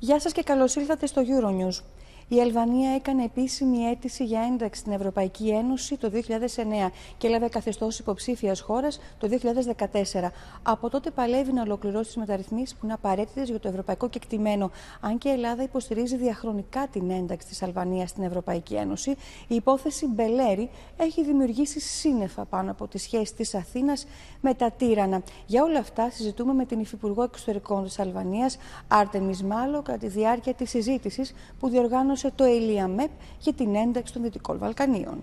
Γεια σας και καλώς ήλθατε στο Euronews. Η Αλβανία έκανε επίσημη αίτηση για ένταξη στην Ευρωπαϊκή Ένωση το 2009 και έλαβε καθεστώς υποψήφιας χώρας το 2014. Από τότε παλεύει να ολοκληρώσει τις μεταρρυθμίσεις που είναι απαραίτητες για το ευρωπαϊκό κεκτημένο. Αν και η Ελλάδα υποστηρίζει διαχρονικά την ένταξη της Αλβανίας στην Ευρωπαϊκή Ένωση, η υπόθεση Μπελέρη έχει δημιουργήσει σύννεφα πάνω από τη σχέση της Αθήνας με τα τύρανα. Για όλα αυτά συζητούμε με την Υφυπουργό Εξωτερικών της Αλβανίας, Άρτεμις Μάλο, κατά τη διάρκεια της συζήτησης που διοργάνωσε οργάνωσε το ΕΛΙΑΜΕΠ για την ένταξη των Δυτικών Βαλκανίων.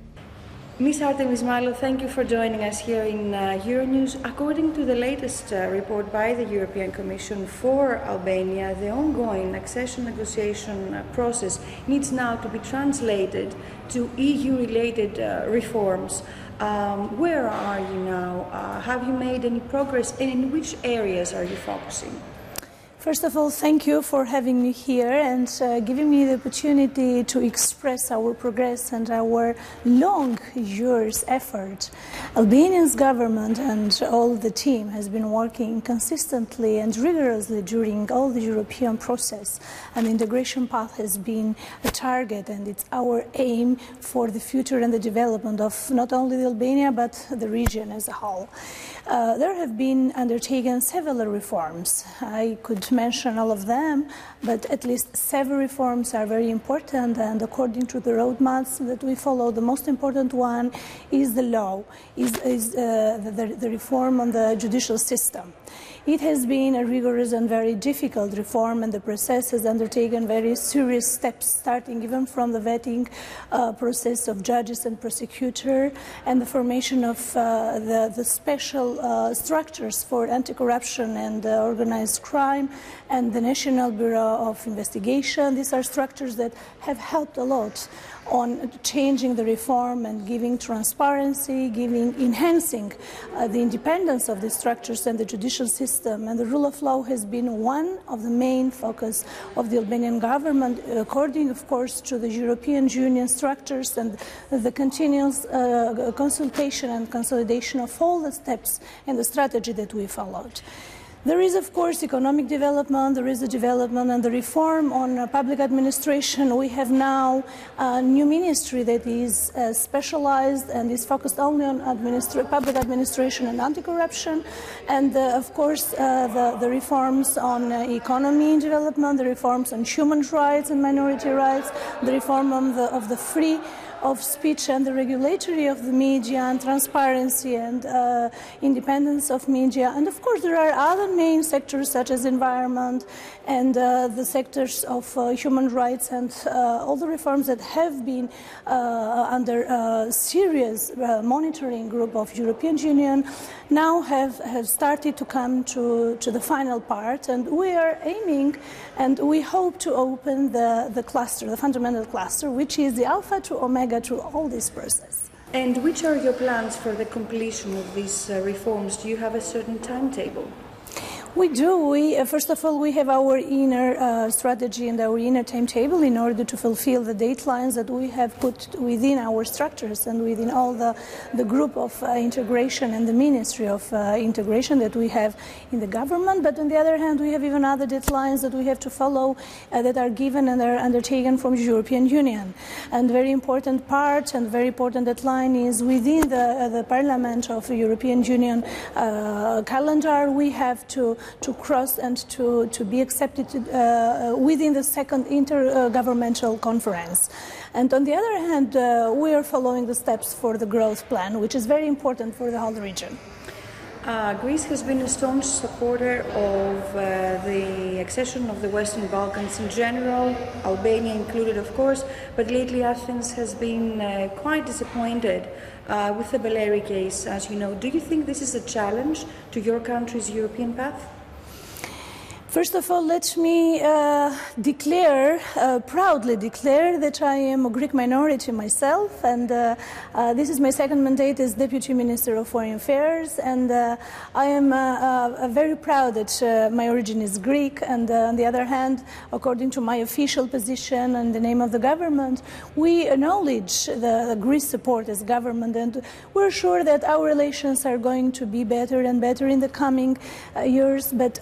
Ms. Artemis Malo, thank you for joining us here in uh, Euronews. According to the latest uh, report by the European Commission for Albania, the ongoing accession negotiation uh, process needs now to be translated to EU-related uh, reforms. Um, where are you now? Uh, have you made any progress and in which areas are you focusing? First of all, thank you for having me here and uh, giving me the opportunity to express our progress and our long years effort. Albania's government and all the team has been working consistently and rigorously during all the European process. An integration path has been a target and it's our aim for the future and the development of not only Albania but the region as a whole. Uh, there have been undertaken several reforms. I could mention all of them, but at least seven reforms are very important. And according to the roadmaps that we follow, the most important one is the law, is, is uh, the, the reform on the judicial system. It has been a rigorous and very difficult reform, and the process has undertaken very serious steps, starting even from the vetting uh, process of judges and prosecutor, and the formation of uh, the, the, special uh, structures for anti-corruption and uh, organized crime, and the National Bureau of Investigation. These are structures that have helped a lot on changing the reform and giving transparency, giving enhancing uh, the independence of the structures and the judicial system. And the rule of law has been one of the main focus of the Albanian government, according, of course, to the European Union structures and the continuous uh, consultation and consolidation of all the steps in the strategy that we followed. There is, of course, economic development, there is a development and the reform on uh, public administration. We have now a new ministry that is uh, specialized and is focused only on administra public administration and anti-corruption. And, uh, of course, uh, the, the, reforms on uh, economy development, the reforms on human rights and minority rights, the reform the, of the free of speech and the regulatory of the media and transparency and uh, independence of media. And of course, there are other main sectors such as environment and uh, the sectors of uh, human rights and uh, all the reforms that have been uh, under a serious uh, monitoring group of European Union now have, have started to come to, to the final part. And we are aiming and we hope to open the, the cluster, the fundamental cluster, which is the alpha to omega through all this process. And which are your plans for the completion of these uh, reforms? Do you have a certain timetable? We do. We, uh, first of all, we have our inner uh, strategy and our inner timetable in order to fulfill the deadlines that we have put within our structures and within all the, the group of uh, integration and the ministry of uh, integration that we have in the government. But on the other hand, we have even other deadlines that we have to follow uh, that are given and are undertaken from the European Union. And very important part and very important deadline is within the, uh, the Parliament of the European Union calendar. We have to to cross and to, to be accepted uh, within the second intergovernmental conference. And on the other hand, uh, we are following the steps for the growth plan, which is very important for the whole region. Uh, Greece has been a staunch supporter of uh, the accession of the Western Balkans in general, Albania included, of course, but lately Athens has been uh, quite disappointed uh, with the Beleri case, as you know. Do you think this is a challenge to your country's European path? First of all, let me uh, declare, uh, proudly declare, that I am a Greek minority myself, and uh, uh this is my second mandate as Deputy Minister of Foreign Affairs, and uh, I am uh, very proud that my origin is Greek, and on the other hand, according to my official position and the name of the government, we acknowledge the, the Greece support as government, and we're sure that our relations are going to be better and better in the coming years, but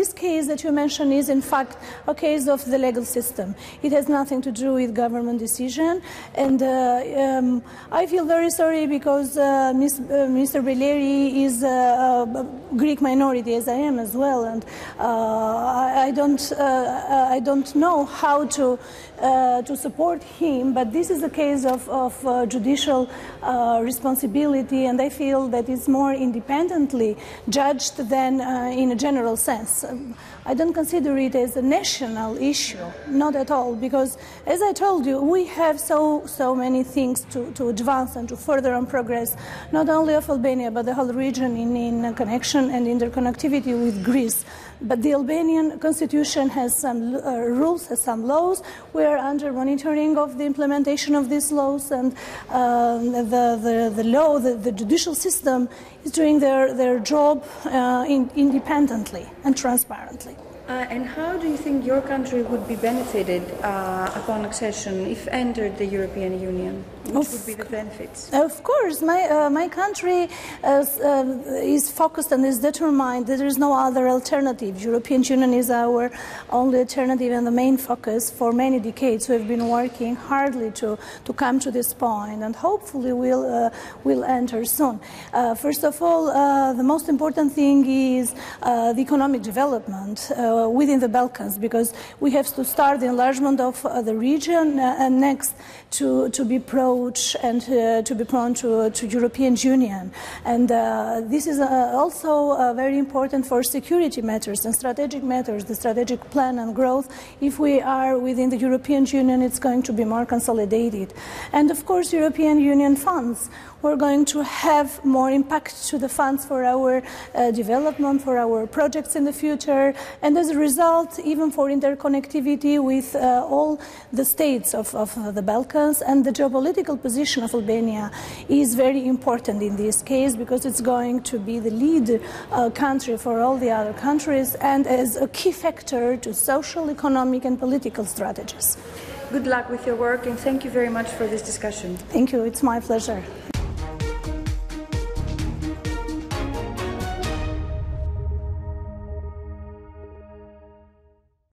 this this case that you mentioned is, in fact, a case of the legal system. It has nothing to do with government decision. And uh, um, I feel very sorry because uh, Ms., uh, Mr. Beleri is a, Greek minority, as I am as well. And uh, I, I, don't, uh, I don't know how to, uh, to support him, but this is a case of, of judicial responsibility, and I feel that it's more independently judged than in a general sense. I don't consider it as a national issue, not at all, because as I told you, we have so, so many things to, to advance and to further on progress, not only of Albania, but the whole region in, in connection and interconnectivity with Greece. But the Albanian constitution has some uh, rules, has some laws. We are under monitoring of the implementation of these laws, and um, the, the, the, law, the, the, judicial system is doing their, their job uh, in, independently and transparently. Uh, and how do you think your country would be benefited uh, upon accession if entered the European Union? What would be the benefits? Of course, my, uh, my country is, uh, is focused and is determined that there is no other alternative. European Union is our only alternative and the main focus for many decades. We have been working hardly to, to come to this point and hopefully we'll, uh, we'll enter soon. Uh, first of all, the most important thing is the economic development uh, Uh, within the Balkans because we have to start the enlargement of uh, the region uh, and next to, to be approach and uh, to be prone to, to European Union. And uh, this is also very important for security matters and strategic matters, the strategic plan and growth. If we are within the European Union, it's going to be more consolidated. And of course, European Union funds we're going to have more impact to the funds for our uh, development, for our projects in the future, and as a result, even for interconnectivity with uh, all the states of, of, the Balkans. And the geopolitical position of Albania is very important in this case because it's going to be the lead uh, country for all the other countries and as a key factor to social, economic, and political strategies. Good luck with your work and thank you very much for this discussion. Thank you. It's my pleasure.